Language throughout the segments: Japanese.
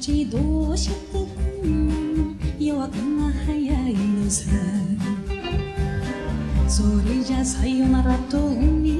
どうしてこんな夜明けが早いのさ。それじゃさよならと海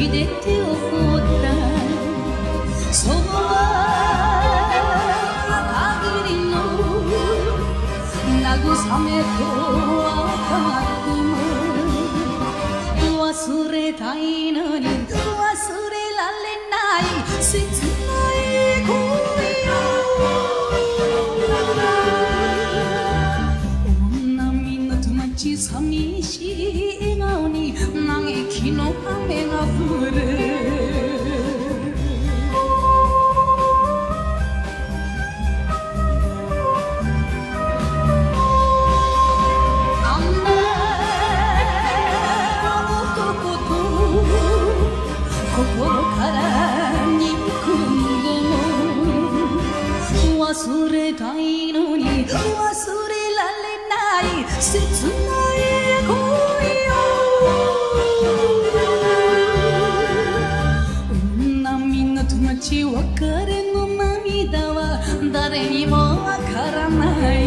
きで手を放った。その輪限りの。慰めと赤雲忘れたいのに。忘れられない。切ない恋を女みんなと待ち寂しい。心から憎む雪の忘雨が降る」「忘れられない。切ない恋」後々別れの涙は誰にもわからない